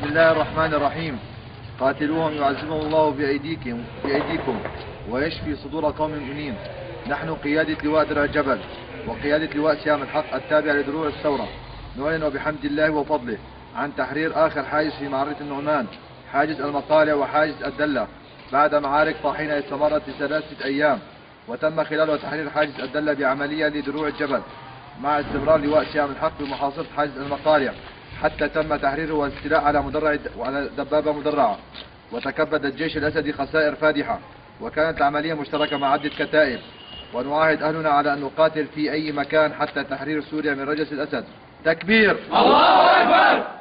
بسم الله الرحمن الرحيم. قاتلوهم يعذبهم الله بأيديكم, بأيديكم ويشفي صدور قوم مؤمنين نحن قيادة لواء درع الجبل وقيادة لواء سيام الحق التابع لدروع الثورة. نعلن بحمد الله وفضله عن تحرير آخر حاجز في معركة النعمان حاجز المطالع وحاجز الدلة. بعد معارك طاحنة استمرت لثلاثة أيام وتم خلالها تحرير حاجز الدلة بعملية لدروع الجبل. مع استمرار لواء سيام الحق بمحاصرة حاجز المطالع حتى تم تحريره والاستيلاء على مدرع وعلى دبابة مدرعة وتكبد الجيش الأسدي خسائر فادحة وكانت العملية مشتركة مع عدة كتائب. ونعاهد أهلنا على أن نقاتل في أي مكان حتى تحرير سوريا من رجس الأسد. تكبير! الله أكبر!